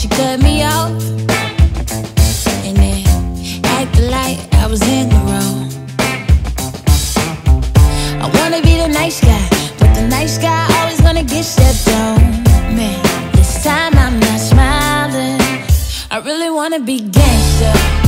she cut me off and then acted like I was in the wrong. I wanna be the nice guy, but the nice guy always gonna get stepped on. Man, this time I'm not smiling. I really wanna be gangster.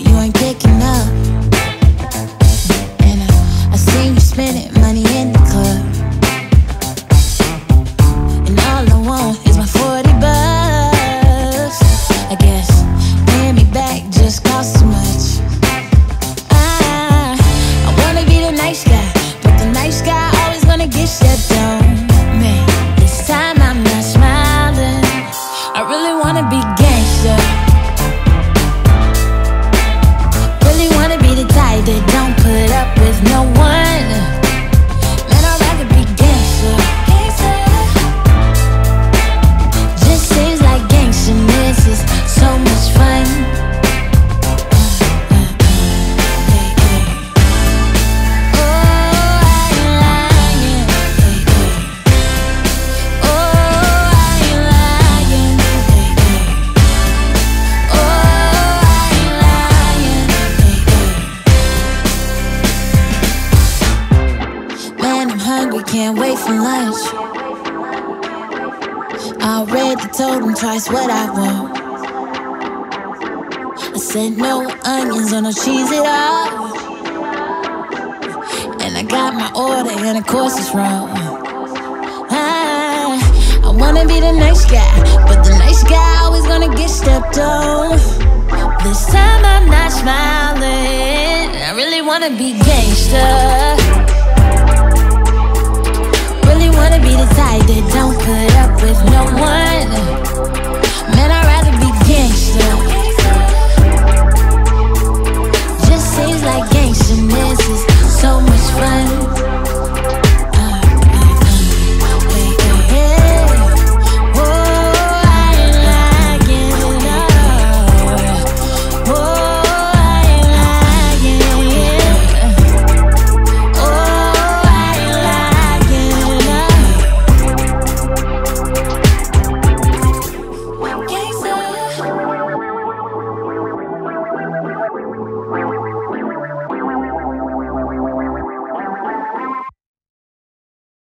You, ain't picking up. And I, I seen you spending money in the club. And all I want is my 40 bucks. I guess paying me back just costs too much. I, I wanna be the nice guy, but the nice guy always gonna get stepped on. Can't wait for lunch. I already told him twice what I want. I said no onions or no cheese at all. And I got my order, and of course it's wrong. I, I wanna be the nice guy, but the nice guy always gonna get stepped on. This time I'm not smiling. I really wanna be gangster. wanna be the type that don't put up with no one.